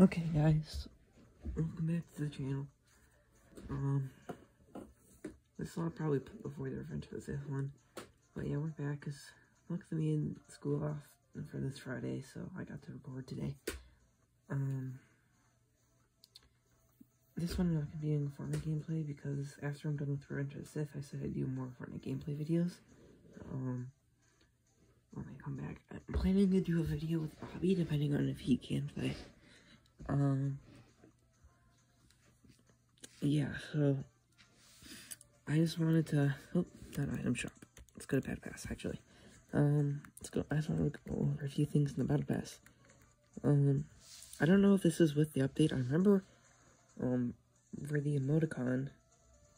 Okay, guys, welcome back to the channel. Um, this one I'll probably put before the Revenge of the Sith one, but yeah, we're back because looks to me in school off for this Friday, so I got to record today. Um, this one I'm not gonna be doing Fortnite gameplay because after I'm done with Revenge of the Sith, I said I'd do more Fortnite gameplay videos. Um, when I come back, I'm planning to do a video with Bobby, depending on if he can play. Um, yeah, so I just wanted to, oh, that item shop. Let's go to Battle Pass, actually. Um, let's go, I just want to go over a few things in the Battle Pass. Um, I don't know if this is with the update. I remember, um, for the emoticon,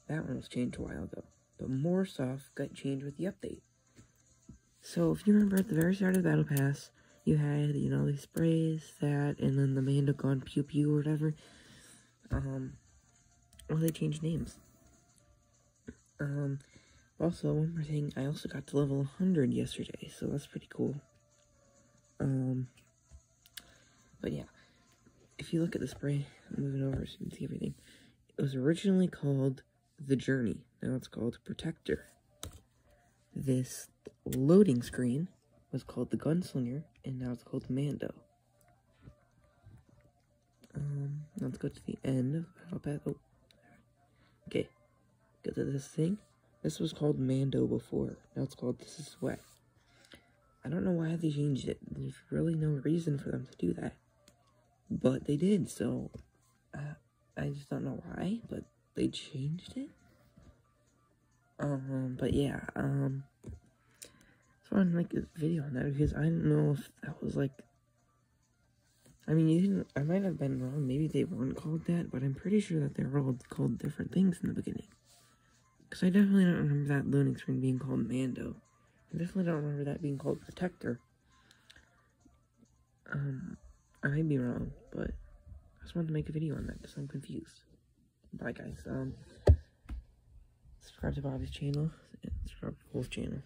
that one was changed a while ago. But more stuff got changed with the update. So, if you remember at the very start of the Battle Pass, you had, you know, these sprays, that, and then the Mando Gun Pew Pew or whatever. Um, well, they changed names. Um, also, one more thing, I also got to level 100 yesterday, so that's pretty cool. Um, but yeah, if you look at the spray, I'm moving over so you can see everything. It was originally called The Journey, now it's called Protector. This loading screen was called the Gunslinger, and now it's called Mando. Um, let's go to the end of Battle Pass. Oh, okay. Get to this thing. This was called Mando before. Now it's called This Is Sweat. I don't know why they changed it. There's really no reason for them to do that. But they did, so... Uh, I just don't know why, but they changed it. Um, but yeah, um... Wanted to a video on that because I didn't know if that was like. I mean, you didn't. I might have been wrong. Maybe they weren't called that, but I'm pretty sure that they were all called different things in the beginning. Because I definitely don't remember that loading screen being called Mando. I definitely don't remember that being called Protector. Um, I might be wrong, but I just wanted to make a video on that because I'm confused. Bye, guys. Um, subscribe to Bobby's channel and subscribe to Cole's channel.